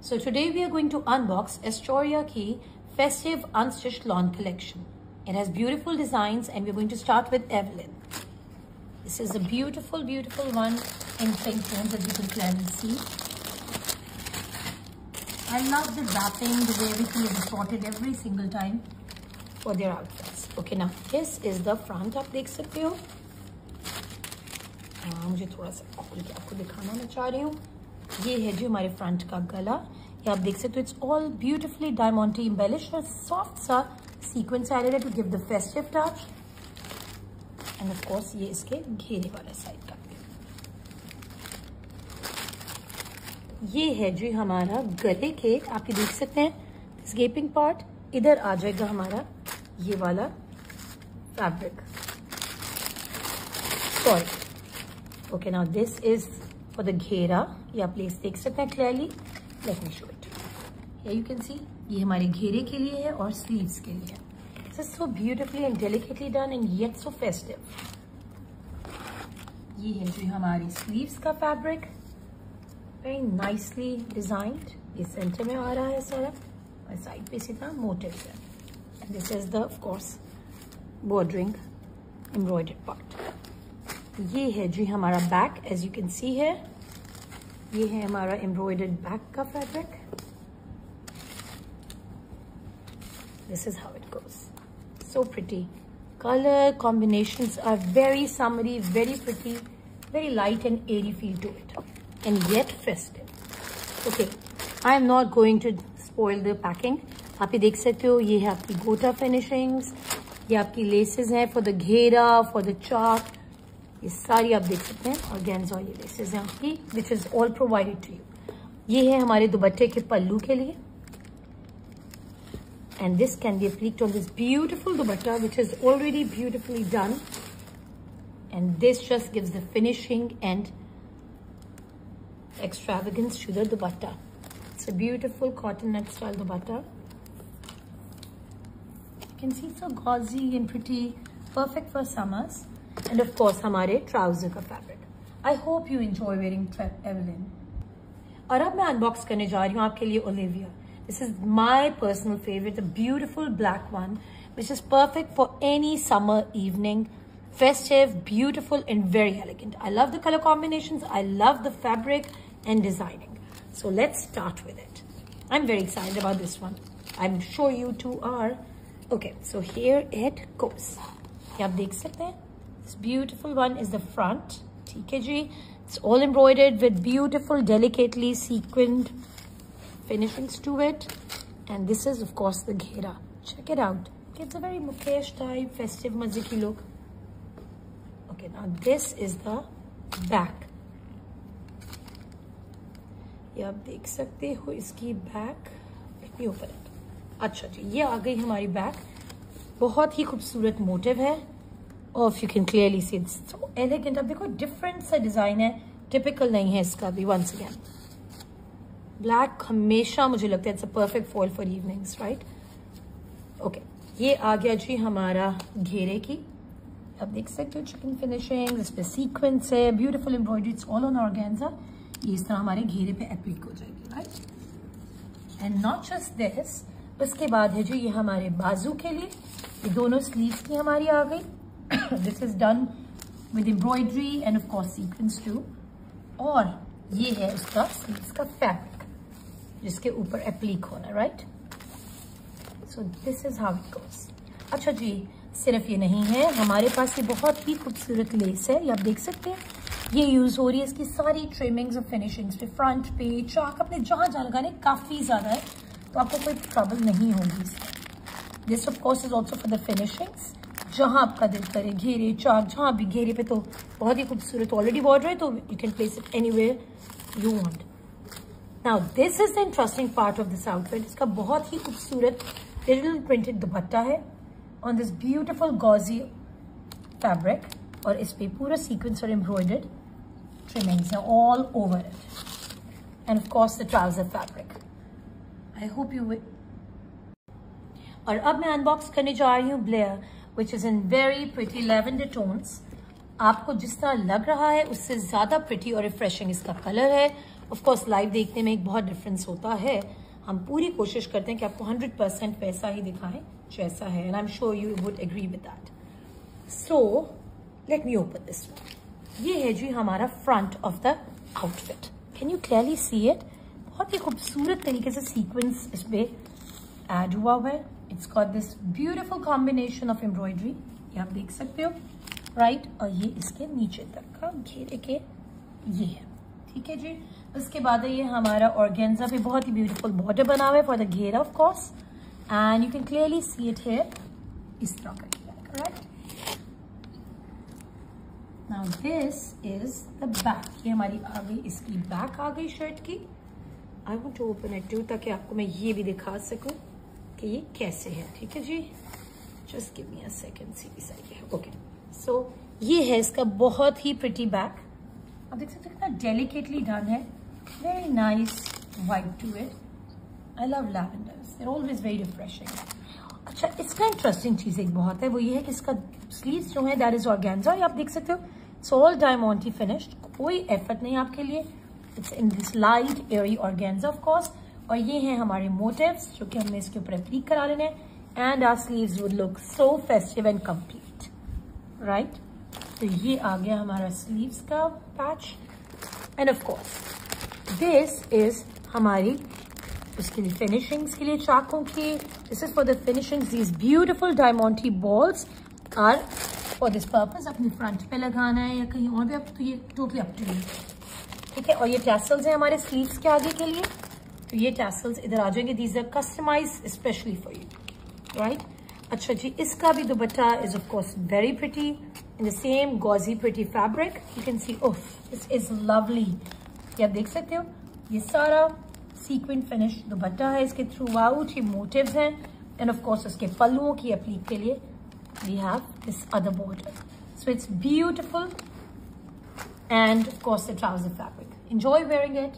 So today we are going to unbox Astoria Key Festive Unstitched Lawn Collection. It has beautiful designs and we're going to start with Evelyn. This is a beautiful, beautiful one in pink tones as you can clearly see. I love the wrapping, the way everything is sorted every single time for their outfits. Okay, now this is the front आप देख सकते हो हाँ मुझे थोड़ा सा खोल के आपको दिखाना मैं चाह रही हूँ ये है जी हमारे फ्रंट का गला। ये आप देख सकते हो it's all beautifully diamondy embellish और सॉफ्ट सा सीक्वेंस एडेड है to give the festive touch and of course ये इसके घेरे वाला साइड का। ये है जी हमारा गले के, आप ये देख सकते हैं स्केपिंग पार्ट इधर आ जाएगा हमारा ये वाला fabric sorry okay now this is for the घेरा, ये आप प्लेस देख सकते हैं clearly let me show it you can see ये हमारे घेरे के लिए है और स्लीव्स के लिए is so beautifully and delicately done and yet so festive ये है जो हमारी स्लीव्स का फैब्रिक वेरी नाइसली डिजाइंड ये सेंटर में आ रहा है सारा. और साइड पे सीधा मोटिव है. This is the of course bordering embroidered part ये है जी हमारा back edge you can see है ये है हमारा एम्ब्रॉयडर्ड बैक का fabric this is how it goes so pretty colour combination are very summery very pretty very light and airy feel to it and yet fest okay I am not going to spoil the packing आप ये देख सकते हो, ये है आपकी गोटा finishings ये आपकी लेसेस हैं फॉर द घेरा फॉर द चॉक ये सारी आप देख सकते हैं और गेंजा ये लेसेस हैं आपकी which is all provided to you ये है हमारे दुबट्टे के पल्लू के लिए and this can be applied on this beautiful dupatta which is already beautifully done and this just gives the finishing and extravagance to the dupatta it's a beautiful cotton net style dupatta you can see so gauzy and pretty perfect for summers and of course हमारे trouser का fabric I hope you enjoy wearing Evelyn और अब मैं unbox करने जा रही हूँ आपके लिए Olivia is my personal favorite, the beautiful black one, which is perfect for any summer evening. Festive, beautiful, and very elegant. I love the color combinations. I love the fabric and designing. So let's start with it. I'm very excited about this one. I'm sure you two are. Okay, so here it goes. This beautiful one is the front. TKG. It's all embroidered with beautiful, delicately sequined finishings to it and this is of course the ghera check it out it's a very mukesh type festive maziki look okay now this is the back ये आप देख सकते हो इसकी back open it अच्छा जी ये आ गई हमारी बैक बहुत ही खूबसूरत मोटिव है और you can clearly see it's so elegant अब देखो डिफरेंट सा डिज़ाइन है. टिपिकल नहीं है इसका भी वंस अगेन ब्लैक हमेशा मुझे लगता है it's a perfect fall for evenings right okay ये आ गया जी हमारा घेरे की। आप देख सकते हो चिकन फिनिशिंग इस पर सीक्वेंस है beautiful embroidery it's all on organza ये इस तरह हमारे घेरे पे एप्लिक हो जाएगी right and not just this उसके बाद है जो ये हमारे बाजू के लिए। ये दोनों स्लीव की हमारी आ गई। This is done with embroidery and of course sequins too और ये है उसका स्लीव्स का फैब्रिक जिसके ऊपर एप्लीक होना right so this is how it goes अच्छा जी, सिर्फ़ ये नहीं है, हमारे पास ये बहुत ही खूबसूरत लेस है, ये आप देख सकते हैं। ये यूज़ हो रही है इसकी सारी ट्रिमिंग्स और फिनिशिंग्स पे फ्रंट पे चाक अपने जहाँ जहाँ लगाने काफ़ी ज़्यादा है तो आपको कोई ट्रबल नहीं होगी इसमें। This of course is also for the finishings जहाँ आपका दिल करे, घेरे, चार, जहाँ भी घेरे पे तो बहुत ही खूबसूरत ऑलरेडी बॉर्डर है तो you can place it any way you want now this is the interesting part of this outfit इसका बहुत ही खूबसूरत डिजिटल प्रिंटेड दुपट्टा है on this beautiful gauzy fabric और इस पे पूरा सीक्वेंस और एम्ब्रॉयडर्ड ट्रिमिंग्स है all over it and of course the trouser fabric I hope you और अब मैं अनबॉक्स करने जा रही हूँ Blair which is in very pretty lavender tones आपको जिस तरह लग रहा है, उससे ज़्यादा प्रिटी और रिफ्रेशिंग इसका कलर है। ऑफ़ कोर्स लाइव देखने में एक बहुत डिफरेंस होता है। हम पूरी कोशिश करते हैं कि आपको 100 परसेंट वैसा ही दिखाएँ, जैसा है and I am sure you would agree with that so let me open this ये है जी हमारा front of the outfit can you clearly see it बहुत ही खूबसूरत तरीके से सीक्वेंस इसमें एड हुआ हुआ है। It's got this beautiful combination of embroidery ये आप देख सकते हो। Right right? और ये इसके नीचे तक का घेरे के ये है। ठीक है जी? उसके बाद ये हमारा ऑर्गेन्जा पे बहुत ही ब्यूटीफुल बॉर्डर बना हुआ है फॉर द घेर of course and you can clearly see it here इस तरह का correct now this is the back ये हमारी आ गई, इसकी बैक आ गई शर्ट की। I want to open it too ताकि आपको मैं ये भी दिखा सकूँ। कि ये कैसे है? ठीक है जी? Just give me a second Sidhi side okay so ये है इसका बहुत ही प्रिटी बैक आप देख सकते हो कितना डेलिकेटली डन है। Very nice white to it I love lavenders they're always very refreshing अच्छा इसका इंटरेस्टिंग चीज़ एक बहुत है। वो ये है कि इसका स्लीव जो है दैट इज़ ऑर्गेन्जा आप देख सकते हो इट्स ऑल डायमोंटी फिनिश्ड कोई एफर्ट नहीं आपके लिए. It's in this light airy organza of course और ये हैं हमारे मोटिव्स जो कि हमने इसके ऊपर एप्लीक करा लेने and our sleeves would look so festive and complete right तो ये आ गया हमारा स्लीव्स का patch and of course this is हमारी उसके लिए फिनिशिंग्स के लिए चाकों की। This is for the finishings these beautiful diamante balls are for this purpose अपने फ्रंट पे लगाना है या कहीं और भी, आप तो ये टोटली अप टू ठीक है? और ये टैसल्स हैं हमारे स्लीव्स के आगे के लिए। तो ये टैसल्स इधर आ जाएँगे. These are customise specially for you right अच्छा जी, इसका भी dupatta is of course very pretty in the same gauzy pretty fabric you can see oh this is lovely. ये आप देख सकते हो? ये सारा सीक्वेंट फिनिश दुपट्टा है. इसके थ्रू आउट ये मोटिव्स हैं. एंड ऑफ़ कोर्स उसके पल्लुओं की अपलीक के लिए we have this other border so it's beautiful and of course the trouser fabric enjoy wearing it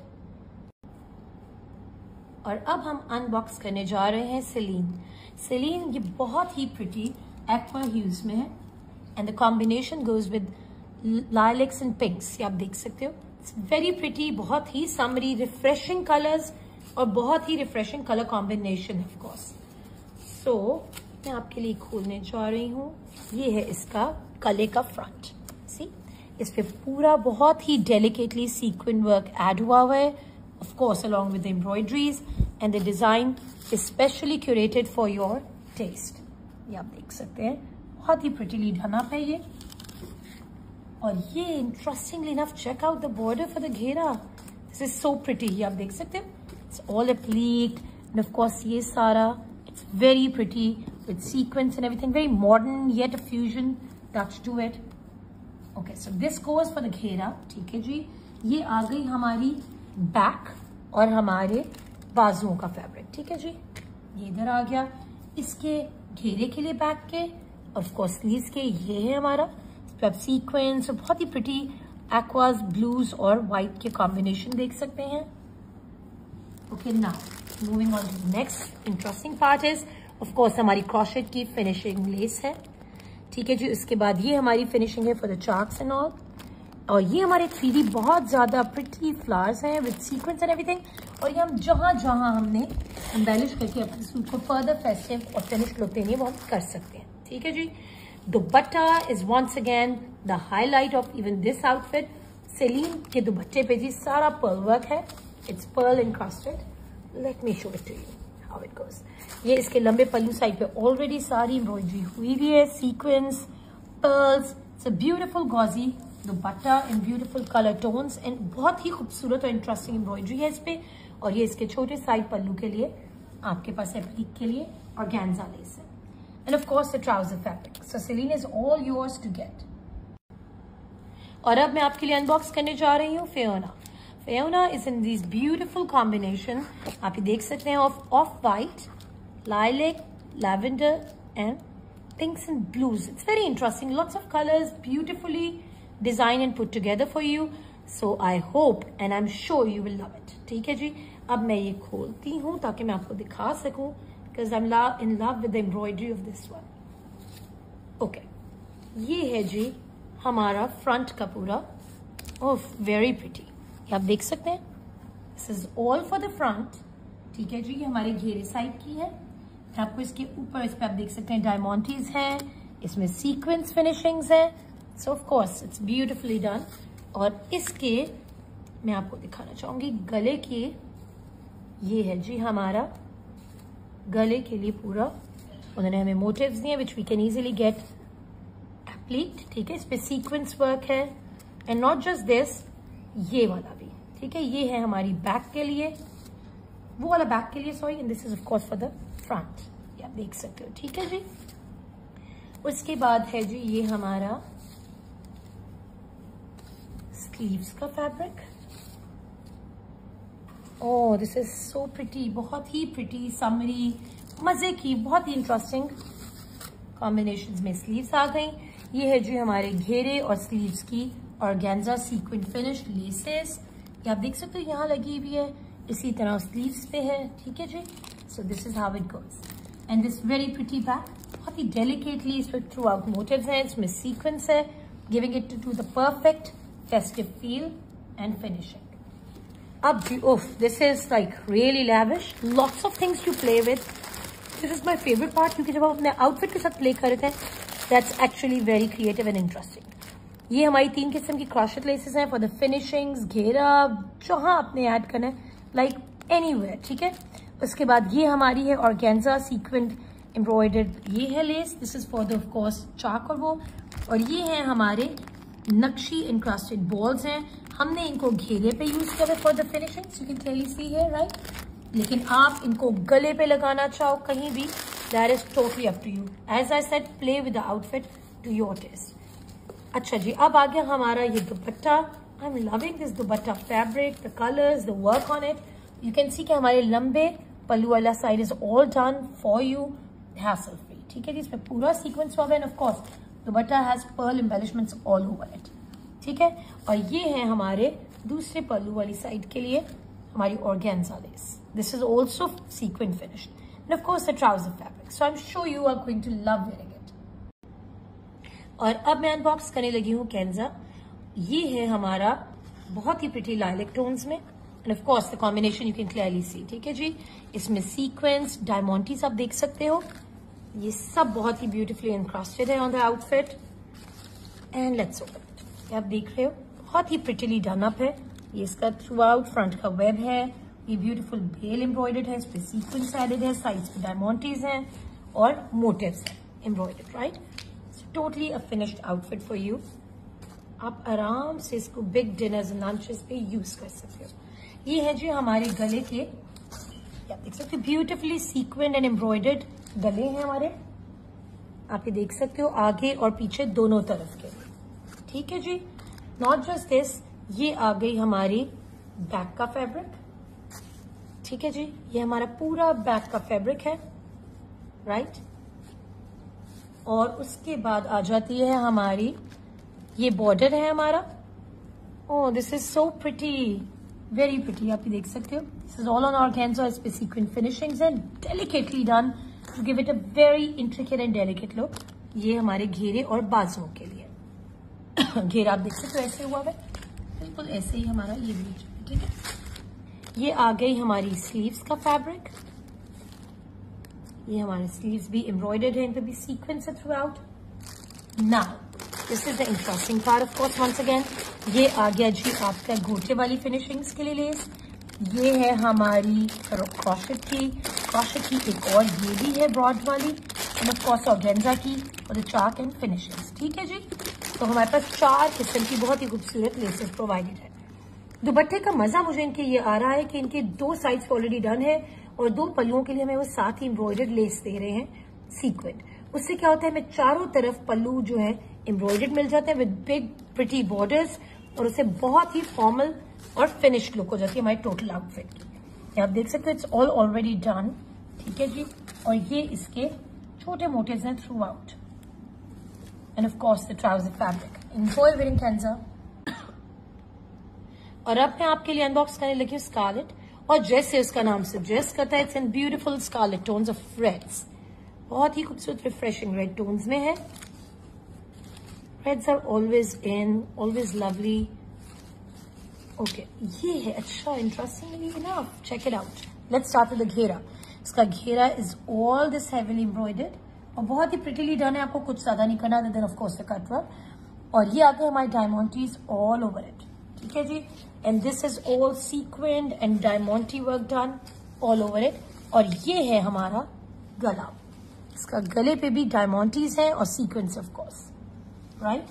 और अब हम अनबॉक्स करने जा रहे हैं सेलीन सेलीन ये बहुत ही प्रिटी एक्वा ह्यूज में है. And the combination goes with lilacs and pinks ये आप देख सकते हो. इट्स वेरी प्रिटी बहुत ही समरी रिफ्रेशिंग कलर्स और बहुत ही refreshing colour combination of course so मैं आपके लिए खोलने जा रही हूँ. ये है इसका कले का फ्रंट सी इस पे पूरा बहुत ही डेलिकेटली सीक्वेंट वर्क ऐड हुआ हुआ है. Of course along with embroideries and the design is specially curated for your taste ये आप देख सकते हैं। बहुत ही प्रिटीली डन है ये। और ये interestingly enough check out the border for the घेरा। दिस इज़ सो प्रिटी ये आप देख सकते हो। It's all applique and of course ये सारा it's very pretty with sequins and everything very modern yet a fusion touch to it okay so this goes for the घेरा, ठीक है जी। ये आ गई हमारी बैक और हमारे बाजुओं का फैब्रिक ठीक है जी? ये इधर आ गया। इसके घेरे के लिए बैक के ऑफ़ कोर्स स्लीव्स के, ये है हमारा। आप सीक्वेंस बहुत ही प्रिटी एक्वाज ब्लूज और व्हाइट के कॉम्बिनेशन देख सकते हैं। ओके ना moving on next interesting part is of course हमारी क्रॉशेट की फिनिशिंग लेस है। ठीक है जी उसके बाद ये हमारी फिनिशिंग है फॉर द चार्क्स एंड ऑल और ये हमारे थ्री बहुत ज़्यादा प्रिटी फ्लावर्स हैं विद सीक्वेंस एंड एवरीथिंग और ये हम जहाँ जहाँ हमने एम्बेलिश करके अपने सूट को फर्दर फेस्टिव और फिनिश लुक देंगे वो हम कर सकते हैं। ठीक है जी? Dupatta is once again the highlight of even this outfit Celine के दुपट्टे पे जी सारा पर्ल वर्क है। It's pearl encrusted let me show it to how it goes ये इसके लंबे पल्लू साइड पे ऑलरेडी सारी एम्ब्रॉयडरी हुई भी है। Sequins pearls it's a beautiful gauzy dupatta in beautiful colour tones and बहुत ही खूबसूरत और इंटरेस्टिंग एम्ब्रॉयडरी है इस पे और ये इसके छोटे साइड पल्लू के लिए आपके पास एप्लीक के लिए और गैंजा लेस है of course the trouser fabric. So Celine is all yours to get. और अब मैं आपके लिए अनबॉक्स करने जा रही हूँ Fiona Fiona is in this beautiful combination आप ये देख सकते हैं off off white lilac lavender and pinks and blues. It's very interesting. Lots of colors, beautifully and put put for you so I hope and I am sure you will love it. ठीक है जी? अब मैं ये खोलती हूँ ताकि मैं आपको दिखा सकूँ because I'm in love with the embroidery of this one. Okay, ये है जी हमारा फ्रंट का पूरा. ऑफ़ वेरी प्रिटी आप देख सकते हैं? This is all for the front ठीक है जी? ये हमारे घेरे साइड की है. आपको इसके ऊपर इस पे आप देख सकते हैं डायमोंटीज हैं. इसमें सीक्वेंस फिनिशिंग्स है. So of course it's beautifully done और इसके मैं आपको दिखाना चाहूँगी, गले के ये है जी हमारा, गले के लिए पूरा। उन्होंने हमें मोटिव्स दिए which we can easily get appliqued ठीक है? इस पे सीक्वेंस वर्क है। एंड नॉट जस्ट दिस ये वाला भी, ठीक है? ये है हमारी बैक के लिए। वो वाला बैक के लिए sorry and this is of course for the front देख सकते हो, ठीक है जी? उसके बाद है जी, ये हमारा स्लीव्स का fabric oh this is so pretty बहुत ही प्रिटी समरी मज़े की, बहुत ही इंटरेस्टिंग कॉम्बिनेशन में स्लीव्स आ गई। ये है जी हमारे घेरे और स्लीव्स की और गेंजा सीक्वेंट फिनिश लेसेस ये आप देख सकते हो, यहाँ लगी हुई है। इसी तरह स्लीव्स पे है, ठीक है जी? So this is how it goes and this very pretty back बहुत ही डेलिकेटली इस पर थ्रू आउट मोटिव है, इसमें सीक्वेंस है giving it to the perfect festive feel and finishing अब oof, this is like really lavish. Lots of things to play with. This is my favorite part क्योंकि जब हम अपने आउटफिट के साथ प्ले कर रहे थे that's actually very creative and interesting ये हमारी तीन किस्म की क्रॉशेट लेसेस हैं फॉर द फिनिशिंग्स घेरा जहाँ आपने ऐड करना है लाइक एनी ठीक है उसके बाद ये हमारी है ऑर्गेन्जा सीक्वेंट एम्ब्रॉयडर्ड ये है lace this is for the of course चाक और वो और ये है हमारे नक्शी इंक्रास्टेड बॉल्स हैं। हमने इनको घेरे पे यूज़ किया for the finishing you can clearly see है राइट लेकिन आप इनको गले पे लगाना चाहो कहीं भी that is totally up to you as I said play with the outfit to your taste अच्छा जी, अब आ गया हमारा ये dupatta I am loving this dupatta. Fabric the colours the work on it you can see कि हमारे लंबे पल्लू वाला side is all done for you hassle free ठीक है जी? इसमें पूरा सीक्वेंस हुआ है of course dupatta has pearl embellishments all over it ठीक है? और ये है हमारे दूसरे पल्लू वाली साइड के लिए हमारी organza lace this is also sequinned finish and of course, the trouser fabric. So i'm sure you are going to love wearing it. और अब मैं अनबॉक्स करने लगी हूँ कैंजा ये है हमारा बहुत ही प्रिटी लाइलिक टोन्स में. And of course the combination you can clearly see ठीक है जी? इसमें सीक्वेंस डायमोंटीज आप देख सकते हो. ये सब बहुत ही ब्यूटीफुली एनक्रास्टेड है on the outfit and let's open आप देख रहे हो, बहुत ही प्रिटिली डन अप है। ये इसका थ्रू आउट फ्रंट का वेब है। ये ब्यूटीफुल बेल एम्ब्रॉयडर्ड है इस पे सीक्वेंस एडेड है साइड पे डायमोंटीज हैं और मोटिव्स हैं embroidered right totally a finished outfit for you आप आराम से इसको बिग डिनर्स लंचेस पे यूज़ कर सकते हो। ये है जो हमारे गले के, आप देख सकते ब्यूटिफुली सीक्वेंड एंड एम्ब्रॉयडर्ड गले हैं हमारे। आप ये देख सकते हो आगे और पीछे दोनों तरफ़ के। ठीक है जी? नॉट जस्ट दिस ये आ गई हमारी बैक का फैब्रिक ठीक है जी? ये हमारा पूरा बैक का फैब्रिक है। राइट और उसके बाद आ जाती है हमारी, ये बॉर्डर है हमारा। ओ this is so pretty very pretty आप ये देख सकते हो। This is all on organza इस पे sequinned finishings and delicately done to give it a very intricate and delicate look ये हमारे घेरे और बाजुओं के लिए। घेरा आप देख सकते हो ऐसे हुआ है। बिल्कुल ऐसे ही हमारा ये भी ठीक है? ये आ गई हमारी स्लीव्स का फैब्रिक ये हमारे स्लीव्स भी एम्ब्रॉयडर्ड है इन भी सीक्वेंस है throughout now this is the interesting part of course once again ये आ गया जी आपका गोटे वाली फिनिशिंग्स के लिए लेस ये है हमारी क्रॉशेट की क्रॉशेट की एक और ये भी है ब्रॉड वाली एंड ऑफ़ कोर्स ऑर्गेन्जा की, और चाक एंड फिनिशिंग्स ठीक है जी? तो हमारे पास चार किस्म की बहुत ही खूबसूरत लेसेस प्रोवाइडेड है। दुपट्टे का मज़ा मुझे इनके ये आ रहा है कि इनके दो साइड्स ऑलरेडी डन है, और दो पल्लुओं के लिए हमें वो साथ ही एम्ब्रॉयडर्ड लेस दे रहे हैं सीक्वेंट उससे क्या होता है, हमें चारों तरफ़ पल्लू जो है एम्ब्रॉयडर्ड मिल जाते हैं विद बिग प्रिटी बॉर्डर्स और उससे बहुत ही फॉर्मल और फिनिश्ड लुक हो जाती है हमारी टोटल आउटफिट की आप देख सकते हो इट्स ऑल ऑलरेडी डन ठीक है जी? और ये इसके छोटे मोटे हैं throughout and of course, the trouser fabric. In foil wearing cleanser. और अब मैं आपके लिए अनबॉक्स करने लगी हूँ स्कारलेट और जैसे उसका नाम सजेस्ट करता है it's an beautiful scarlet tones of reds बहुत ही खूबसूरत रिफ्रेशिंग रेड टोन्स में है. Reds are always in always lovely okay ये है अच्छा interestingly enough check it out let's start with घेरा इसका घेरा is all this heavily embroidered और बहुत ही प्रिटीली डन है, आपको कुछ ज़्यादा नहीं करना then of course the cut work और ये आगे हमारे डायमोंटीज ऑल ओवर इट ठीक है जी? And this is all sequined and diamante work done all over it और ये है हमारा गला. इसका गले पे भी डायमोंटीज है और sequence of course right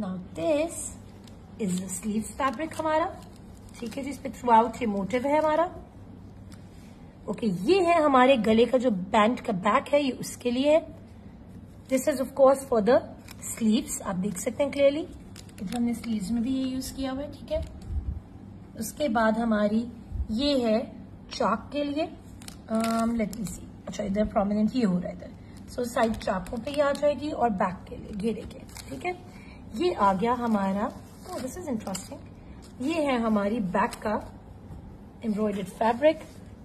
now this is sleeve fabric हमारा? ठीक है जी इस थ्रू आउट ये मोटिव है हमारा। ओके okay, ये है हमारे गले का जो बैंड का बैक है ये उसके लिए है। This is of course for the sleeves आप देख सकते हैं क्लियरली इधर हमने स्लीव्स में भी ये यूज़ किया हुआ है ठीक है? उसके बाद हमारी ये है चाक के लिए। लेट मी सी अच्छा इधर प्रोमिनेंट ये हो रहा है इधर। सो साइड चाकों पे ये आ जाएगी और बैक के लिए घेरे के ठीक है? ये आ गया हमारा दिस इज़ इंटरेस्टिंग ये है हमारी बैक का embroidered fabric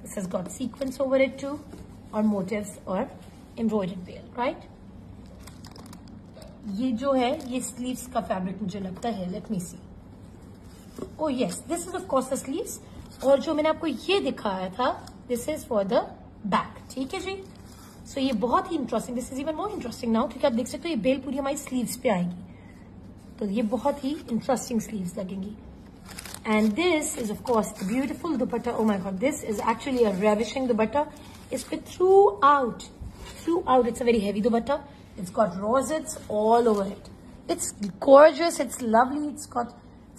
this has got sequence over it too और मोटिव्स और एम्ब्रॉयडर्ड बेल राइट ये जो है ये स्लीव्स का फैब्रिक मुझे लगता है let me see oh yes this is of course the sleeves और जो मैंने आपको ये दिखाया था this is for the back ठीक है जी? सो so, ये बहुत ही interesting this is even more interesting now है आप देख सकते हो ये बेल पूरी हमारी स्लीव्स पे आएगी। तो ये बहुत ही इंटरेस्टिंग स्लीव्स लगेंगी. And this is of course beautiful dupatta. Oh my god this is actually a ravishing dupatta. इस पे throughout throughout it's a very heavy dupatta. It's got rosettes all over it it's gorgeous, it's lovely, it's got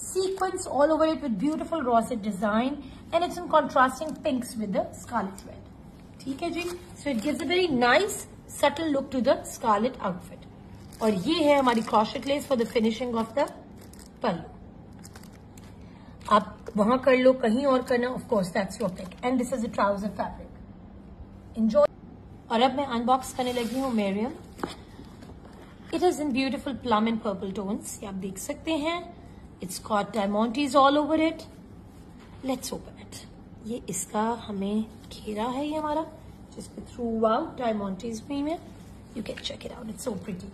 sequins all over it with beautiful rosette design. And it's in contrasting pinks with the scarlet red ठीक है जी? So it gives a very nice subtle look to the scarlet outfit और ये है हमारी crochet lace for the finishing of the pallu आप वहाँ कर लो, कहीं और करना of course that's your pick and this is a trouser fabric enjoy और अब मैं अनबॉक्स करने लगी हूँ मेरियम it is in beautiful plum and purple tones आप देख सकते हैं. It's cot diamantes all over it let's open it ये इसका हमें घेरा है ये हमारा, जिसपे थ्रू आउट डायमोंटीज भी में you can check it out it's so pretty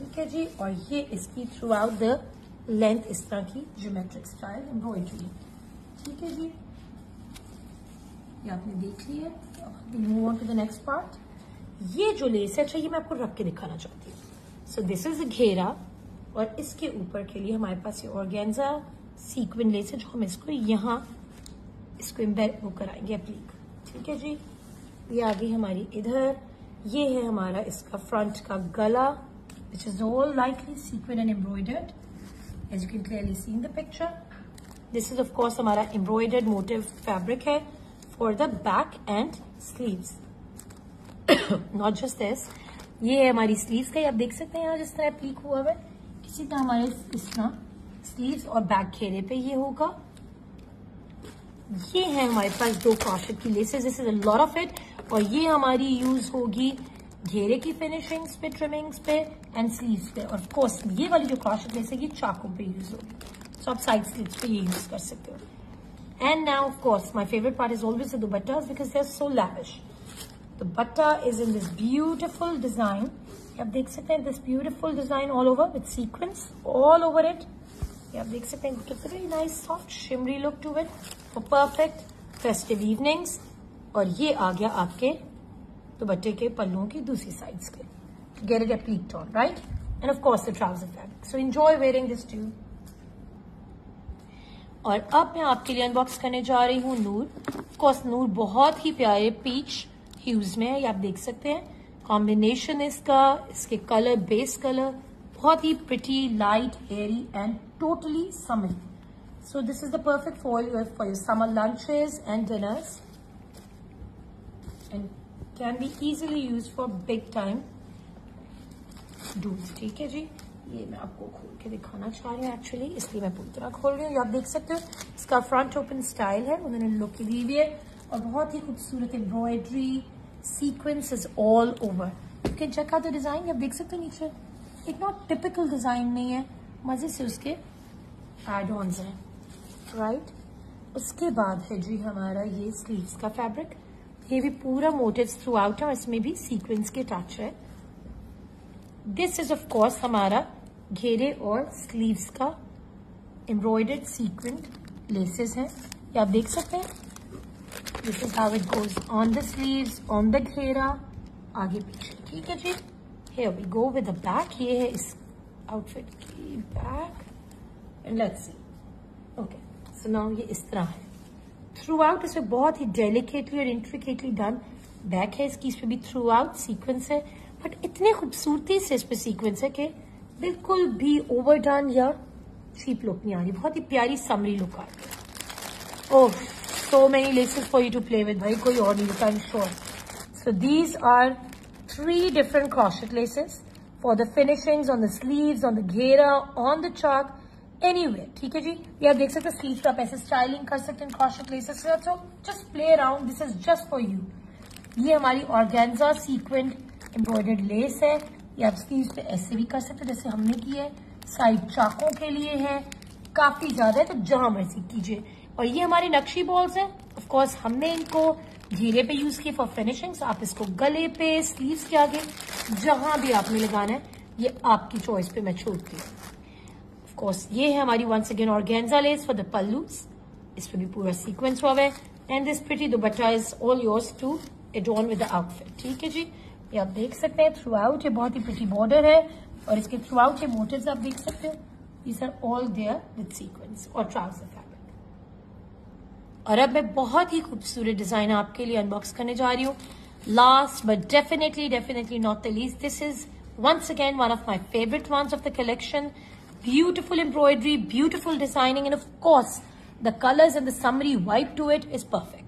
ठीक है जी, और ये इसकी थ्रू आउट द लेंथ इस तरह की ज्योमेट्रिक स्टाइल एम्ब्रॉयडरी ठीक है जी। ये आपने देख ली है। Move on to the next part ये जो लेस है अच्छा ये मैं आपको रख के दिखाना चाहती हूँ। सो दिस इज़ घेरा, और इसके ऊपर के लिए हमारे पास ये ऑर्गेन्जा सीक्वेंट लेस है, जो हम इसको यहाँ, इसको वो कराएँगे अप्लीक ठीक है जी। ये आ गई हमारी इधर। ये है हमारा इसका फ्रंट का गला। Which is all likely sequined and embroidered as you can clearly see in the picture this is of course हमारा एम्ब्रॉयडर्ड मोटिव फैब्रिक है for the back and sleeves not just this ये है हमारी sleeves का आप देख सकते हैं यहाँ जिस तरह प्लीक हुआ है। इसी तरह हमारे इस तरह स्लीव्स और बैक घेरे पे ये होगा। ये है हमारे पास दो क्रॉशेट की laces this is a lot of it और ये हमारी यूज़ होगी घेरे की फिनिशिंग्स पे ट्रिमिंग्स पे एंड स्लीव्स पे। और कोर्स ये वाली जो क्रॉशेट लेस है ये चाकू पे यूज़ होगी। सो आप साइड स्लीव्स पे ये यूज़ कर सकते हो। And now of course my favourite part is always the because they are so lavish dupatta is in this beautiful design आप देख सकते हैं this beautiful design all over with sequence all over it आप देख सकते हैं it's very nice soft shimmery look to it for perfect festive evenings और ये आ गया आपके दुपट्टे के पल्लुओं की दूसरी साइड्स के get it appliqued on right and of course the trouser fabric so enjoy wearing this too और अब मैं आपके लिए अनबॉक्स करने जा रही हूँ नूर। कोर्स नूर बहुत ही प्यारे पीच ह्यूज में है ये आप देख सकते हैं। कॉम्बिनेशन इसका इसके कलर बेस कलर बहुत ही pretty light airy and totally summery. So this is the perfect for your, for your summer and dinners and can be easily use for big time do's. ठीक है जी? ये मैं आपको खोल के दिखाना चाह रही हूँ एक्चुअली इसलिए मैं पूरी तरह खोल रही हूँ। आप देख सकते हो, इसका फ्रंट ओपन स्टाइल है, उन्होंने लुक दी हुई है, और बहुत ही खूबसूरत embroidery sequence is all over can check out the design आप देख सकते हो नीचे। नॉट टिपिकल डिज़ाइन नहीं है, मज़े से उसके एड ऑन हैं राइट उसके बाद है जी हमारा ये स्लीव्स का फैब्रिक ये भी पूरा मोटिव्स थ्रू आउट है और इसमें भी सीक्वेंस के टच है। दिस इज़ ऑफ़ कोर्स हमारा घेरे और स्लीव्स का एम्ब्रॉयडर्ड सीक्वेंट लेसेस हैं। ये आप देख सकते हैं। This is how it goes on the sleeves on the घेरा, आगे पीछे। ठीक है जी? Here we go with the back ये है इस आउटफिट की back and let's see okay so now ये इस तरह है। थ्रू आउट इसमें बहुत ही डेलिकेटली और इंट्रिकेटली डन बैक है इसकी इसमें भी थ्रू आउट सीक्वेंस है. बट इतने खूबसूरती से इस पे सीक्वेंस है कि बिल्कुल भी ओवर डन या चीप लुक नहीं आ रही. बहुत ही प्यारी समरी लुक आ रही ओह so many laces for you to play with भाई कोई और नहीं look I am sure so these are three different crochet laces. For the finishings on the sleeves, on the घेरा, on the chalk, anywhere. ठीक है जी? ये आप देख सकते हैं स्लीव आप ऐसे स्टाइलिंग कर सकते हैं crochet laces से so, just play around, this is just for you. ये हमारी ऑर्गेन्जा सीक्वेंट एम्ब्रॉयडर्ड लेस है। ये आप स्लीव पे ऐसे भी कर सकते जैसे हमने की है। साइड चाकों के लिए है। काफ़ी ज़्यादा है तो जहाँ मर्ज़ी कीजिए। और ये हमारे नक्शी बॉल्स हैं। ऑफकोर्स हमने इनको घेरे पे यूज़ किए फॉर फिनिशिंग आप इसको गले पे स्लीव्स के आगे, जहाँ भी आपने लगाना है, ये आपकी चॉइस पे मैं छोड़ती हूँ। कोर्स ये है हमारी once again organza lace for the pallus इस पे भी पूरा सीक्वेंस हुआ है and this pretty dupatta is all yours to adorn with the outfit ठीक है जी ये आप देख सकते हैं थ्रू आउट ये बहुत ही प्रिटी बॉर्डर है और इसके थ्रू आउट ये मोटिव्स आप देख सकते हो these are all there with sequence और ट्राउज़र फैब्रिक और अब मैं बहुत ही खूबसूरत डिज़ाइन आपके लिए अनबॉक्स करने जा रही हूँ last but definitely definitely not the least this is once again one of my favorite ones of the collection. Beautiful embroidery beautiful designing and of course the colors and the summary white to it is perfect.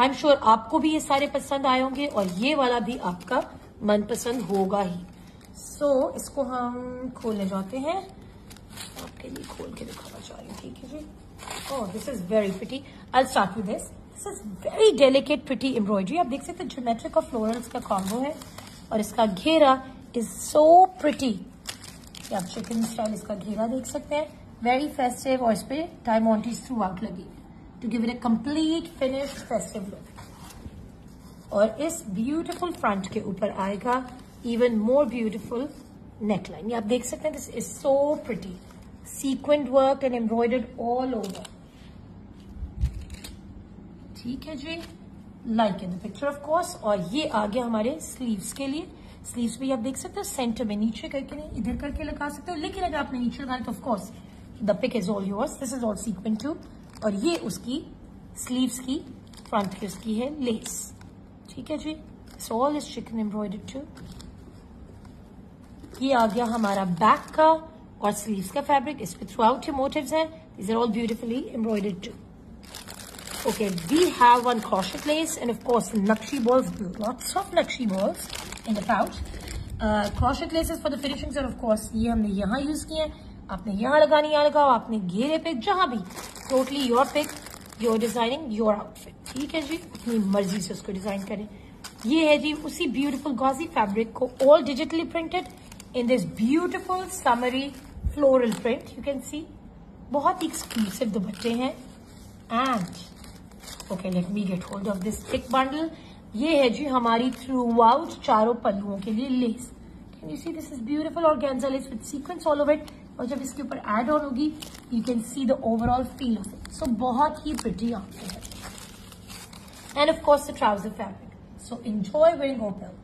Am sure आपको भी ये सारे पसंद आए होंगे और ये वाला भी आपका मनपसंद होगा ही। सो so, इसको हम खोलने जाते हैं। आपके लिए खोल के दिखाना चाह रही हूँ ठीक है जी? ओह this is very pretty I start with this this is very delicate pretty embroidery आप देख सकते हैं ज्योमेट्रिक और फ्लोरल्स का कॉम्बो है। और इसका घेरा इज़ सो प्रिटी आप चिकन स्टाइल इसका घेरा देख सकते हैं। वेरी फेस्टिव और इस पे डायमोंटीज थ्रू आउट लगी। To give it a complete finished festive look. और इस ब्यूटीफुल फ्रंट के ऊपर आएगा इवन मोर ब्यूटीफुल नेकलाइन ये आप देख सकते हैं this is so pretty sequined work and embroidered all over ठीक है जी। Like in the picture of course और ये आ गया हमारे स्लीव्स के लिए। स्लीव्स भी आप देख सकते हो सेंटर में नीचे करके नहीं इधर करके लगा सकते हो। लेकिन अगर आपने नीचे लगाया तो of course the pick is all yours this is all sequined too और ये उसकी स्लीव्स की फ्रंट की उसकी है लेस ठीक है जी? All is chikan embroidered too ये आ गया हमारा बैक का और स्लीव्स का फैब्रिक इस पे थ्रू आउट ये मोटिव्स हैं. These are all beautifully embroidered too Okay, we have one crochet lace and of course Nakshi balls, lots of Nakshi balls. The pouch. Uh, crochet laces for the finishings are of course ये हमने यहाँ use किए हैं। आपने यहाँ लगानी यहाँ लगाओ आपने घेरे पे जहाँ भी totally your pick your designing your outfit ठीक है जी? अपनी मर्ज़ी से उसको डिज़ाइन करें। ये है जी उसी ब्यूटीफुल गॉजी फैब्रिक को all digitally printed in this beautiful summery floral print you can see बहुत ही एक्सक्लूसिव दुपट्टे हैं। And okay let me get hold of this thick bundle ये है जी हमारी थ्रू आउट चारों पल्लुओं के लिए lace can you see this is beautiful और lace with sequence all over it और जब इसके ऊपर एड ऑन होगी you can see the overall feel of it so बहुत ही प्रिटी आंसर है। And of course the trouser fabric so enjoy very open